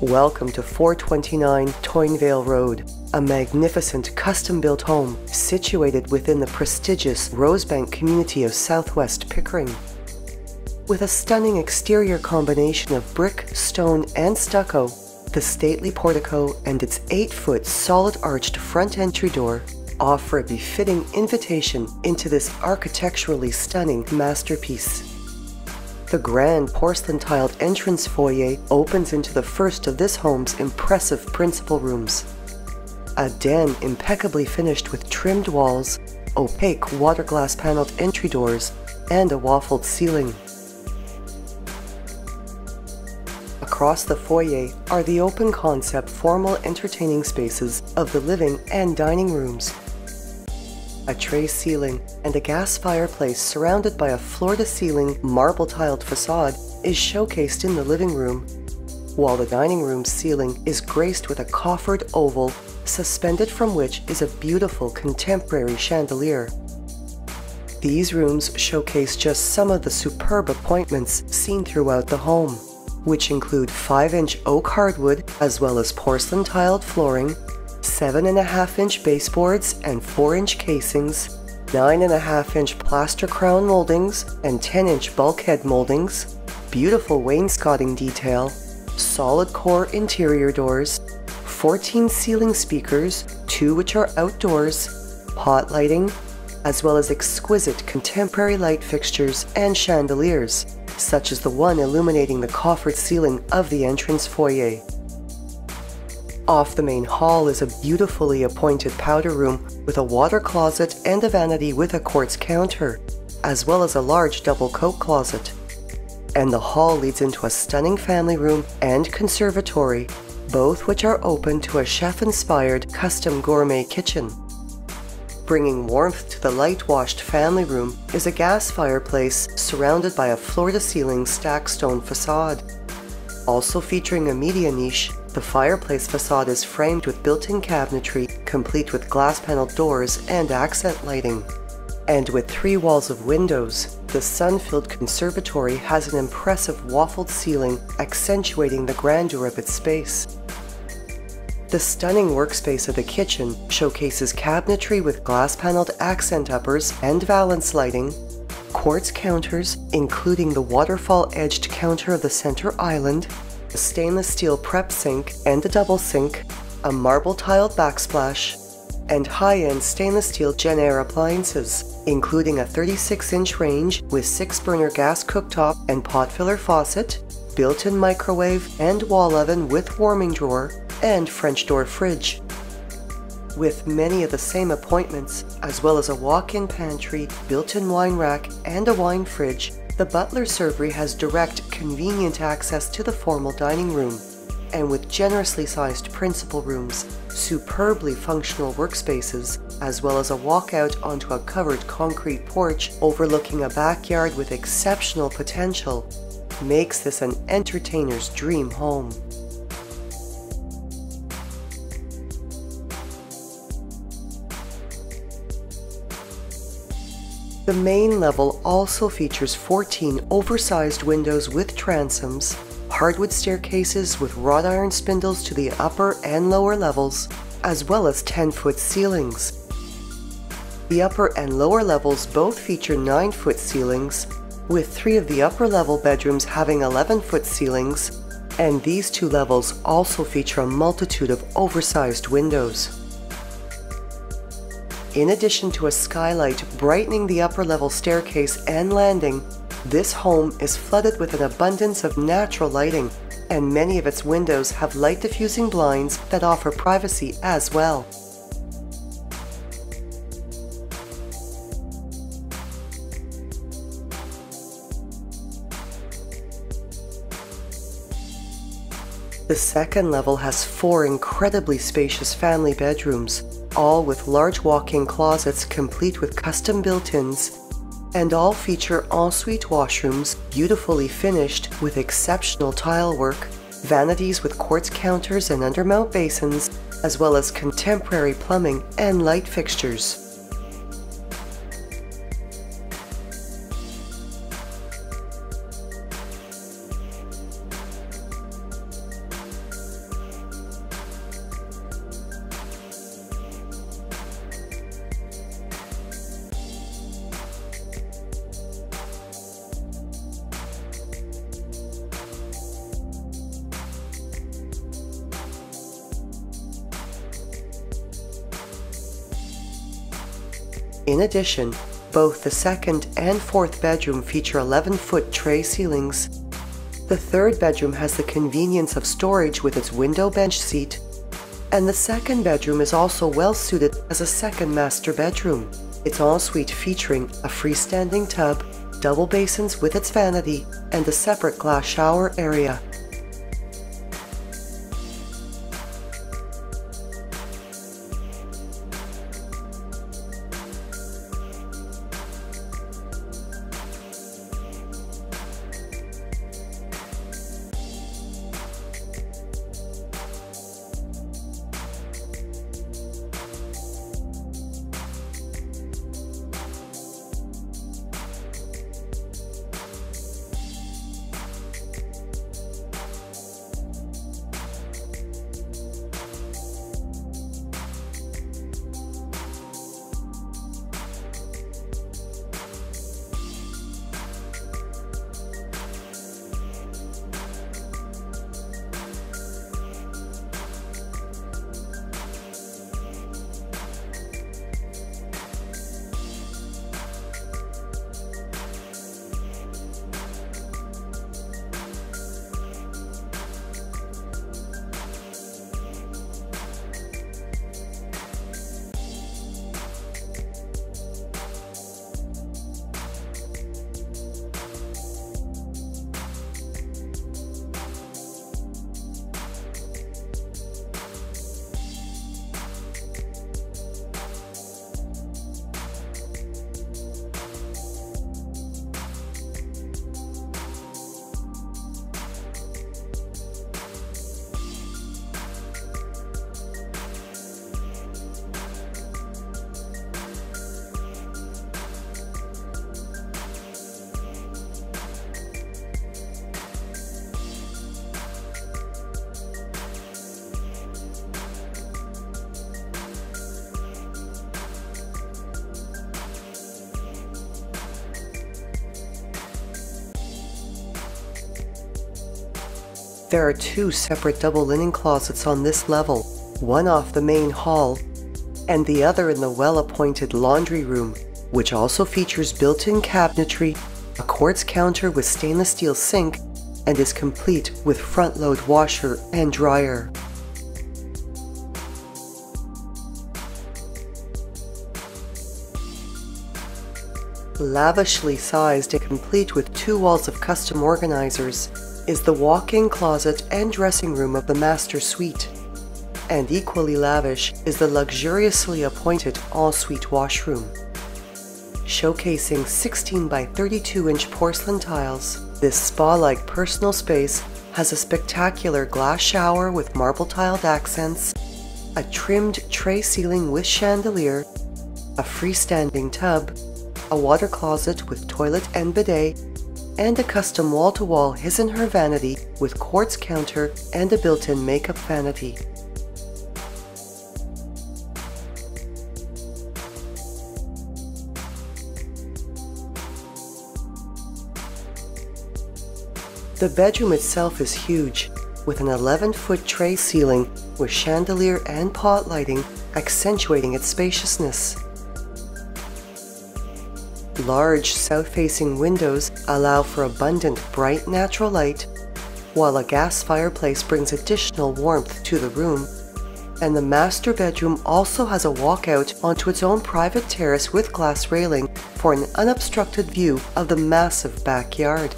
Welcome to 429 Toynevale Road, a magnificent custom-built home situated within the prestigious Rosebank community of southwest Pickering. With a stunning exterior combination of brick, stone, and stucco, the stately portico and its 8-foot solid arched front entry door offer a befitting invitation into this architecturally stunning masterpiece. The grand porcelain tiled entrance foyer opens into the first of this home's impressive principal rooms. A den impeccably finished with trimmed walls, opaque water glass paneled entry doors, and a waffled ceiling. Across the foyer are the open concept formal entertaining spaces of the living and dining rooms a tray ceiling, and a gas fireplace surrounded by a floor-to-ceiling marble-tiled facade is showcased in the living room, while the dining room ceiling is graced with a coffered oval, suspended from which is a beautiful contemporary chandelier. These rooms showcase just some of the superb appointments seen throughout the home, which include 5-inch oak hardwood as well as porcelain tiled flooring 7.5 inch baseboards and 4 inch casings, 9.5 inch plaster crown moldings and 10 inch bulkhead moldings, beautiful wainscoting detail, solid core interior doors, 14 ceiling speakers, two which are outdoors, pot lighting, as well as exquisite contemporary light fixtures and chandeliers, such as the one illuminating the coffered ceiling of the entrance foyer. Off the main hall is a beautifully appointed powder room with a water closet and a vanity with a quartz counter, as well as a large double coat closet. And the hall leads into a stunning family room and conservatory, both which are open to a chef-inspired custom gourmet kitchen. Bringing warmth to the light-washed family room is a gas fireplace surrounded by a floor-to-ceiling stack stone facade. Also featuring a media niche the fireplace facade is framed with built-in cabinetry, complete with glass-paneled doors and accent lighting. And with three walls of windows, the sun-filled conservatory has an impressive waffled ceiling accentuating the grandeur of its space. The stunning workspace of the kitchen showcases cabinetry with glass-paneled accent uppers and valance lighting, quartz counters including the waterfall-edged counter of the center island, a stainless steel prep sink and a double sink, a marble tiled backsplash, and high-end stainless steel Jenn-Air appliances, including a 36-inch range with 6-burner gas cooktop and pot filler faucet, built-in microwave and wall oven with warming drawer, and French door fridge. With many of the same appointments, as well as a walk-in pantry, built-in wine rack, and a wine fridge, the Butler Servery has direct, convenient access to the formal dining room, and with generously sized principal rooms, superbly functional workspaces, as well as a walkout onto a covered concrete porch overlooking a backyard with exceptional potential, makes this an entertainer's dream home. The main level also features 14 oversized windows with transoms, hardwood staircases with wrought iron spindles to the upper and lower levels, as well as 10-foot ceilings. The upper and lower levels both feature 9-foot ceilings, with three of the upper level bedrooms having 11-foot ceilings, and these two levels also feature a multitude of oversized windows. In addition to a skylight brightening the upper level staircase and landing, this home is flooded with an abundance of natural lighting, and many of its windows have light diffusing blinds that offer privacy as well. The second level has four incredibly spacious family bedrooms, all with large walk-in closets complete with custom built-ins, and all feature ensuite washrooms beautifully finished with exceptional tile work, vanities with quartz counters and undermount basins, as well as contemporary plumbing and light fixtures. In addition, both the second and fourth bedroom feature 11 foot tray ceilings. The third bedroom has the convenience of storage with its window bench seat, and the second bedroom is also well suited as a second master bedroom. Its ensuite featuring a freestanding tub, double basins with its vanity, and a separate glass shower area. There are two separate double linen closets on this level, one off the main hall, and the other in the well-appointed laundry room, which also features built-in cabinetry, a quartz counter with stainless steel sink, and is complete with front-load washer and dryer. Lavishly sized and complete with two walls of custom organizers, is the walk-in closet and dressing room of the master suite. And equally lavish is the luxuriously appointed ensuite washroom. Showcasing 16 by 32 inch porcelain tiles, this spa-like personal space has a spectacular glass shower with marble tiled accents, a trimmed tray ceiling with chandelier, a freestanding tub, a water closet with toilet and bidet, and a custom wall-to-wall his and her vanity with quartz counter and a built-in makeup vanity. The bedroom itself is huge, with an 11-foot tray ceiling with chandelier and pot lighting accentuating its spaciousness. Large south-facing windows allow for abundant bright natural light, while a gas fireplace brings additional warmth to the room. And the master bedroom also has a walkout onto its own private terrace with glass railing for an unobstructed view of the massive backyard.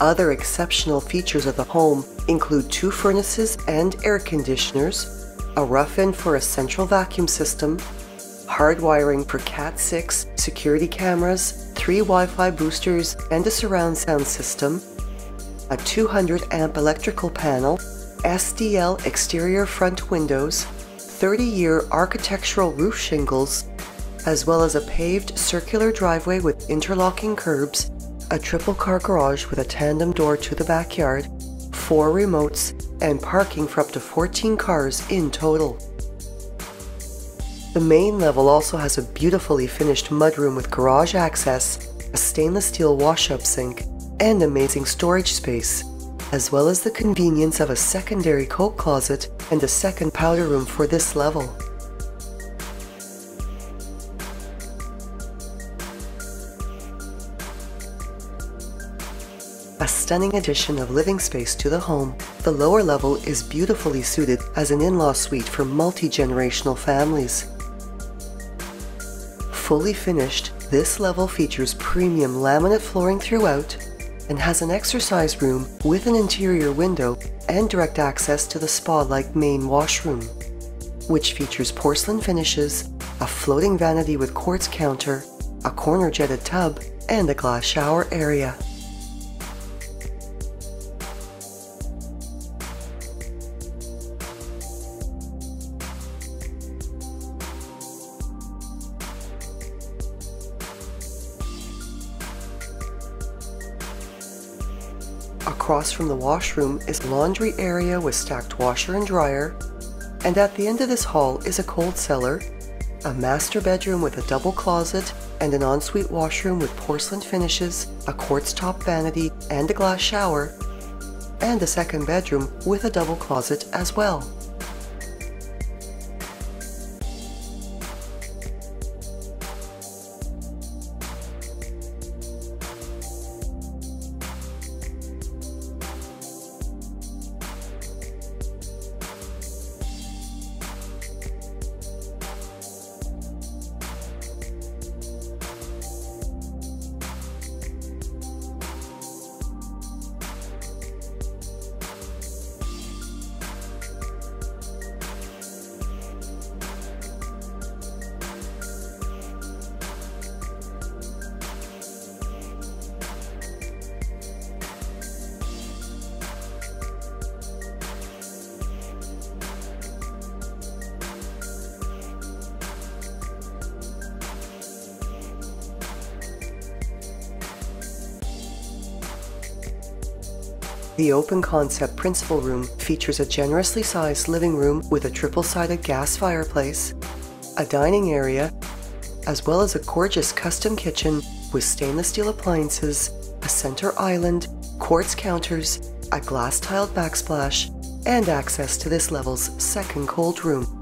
Other exceptional features of the home include two furnaces and air conditioners, a rough-in for a central vacuum system, hardwiring for Cat6 security cameras, three Wi-Fi boosters and a surround sound system, a 200 amp electrical panel, SDL exterior front windows, 30-year architectural roof shingles, as well as a paved circular driveway with interlocking curbs a triple car garage with a tandem door to the backyard, four remotes, and parking for up to 14 cars in total. The main level also has a beautifully finished mudroom with garage access, a stainless steel wash-up sink, and amazing storage space, as well as the convenience of a secondary coat closet and a second powder room for this level. A stunning addition of living space to the home, the lower level is beautifully suited as an in-law suite for multi-generational families. Fully finished, this level features premium laminate flooring throughout and has an exercise room with an interior window and direct access to the spa-like main washroom, which features porcelain finishes, a floating vanity with quartz counter, a corner jetted tub, and a glass shower area. Across from the washroom is laundry area with stacked washer and dryer, and at the end of this hall is a cold cellar, a master bedroom with a double closet and an ensuite washroom with porcelain finishes, a quartz top vanity and a glass shower, and a second bedroom with a double closet as well. The open concept principal room features a generously sized living room with a triple sided gas fireplace, a dining area, as well as a gorgeous custom kitchen with stainless steel appliances, a center island, quartz counters, a glass tiled backsplash, and access to this level's second cold room.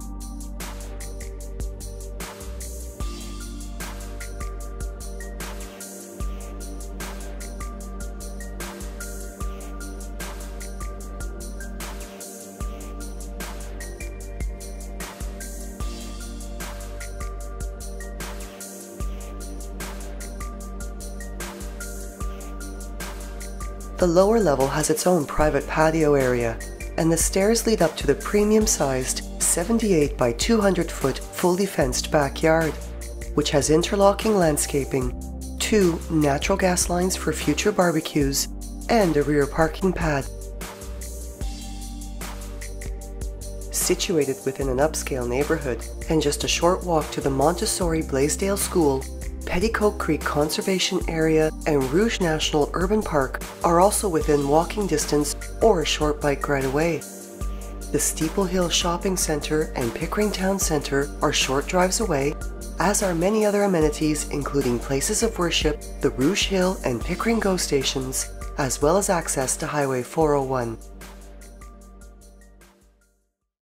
The lower level has its own private patio area, and the stairs lead up to the premium sized 78 by 200 foot fully fenced backyard, which has interlocking landscaping, two natural gas lines for future barbecues, and a rear parking pad. Situated within an upscale neighborhood and just a short walk to the Montessori Blaisdale School, Petticoat Creek Conservation Area and Rouge National Urban Park are also within walking distance or a short bike ride away. The Steeple Hill Shopping Center and Pickering Town Center are short drives away, as are many other amenities including places of worship, the Rouge Hill and Pickering GO stations, as well as access to Highway 401.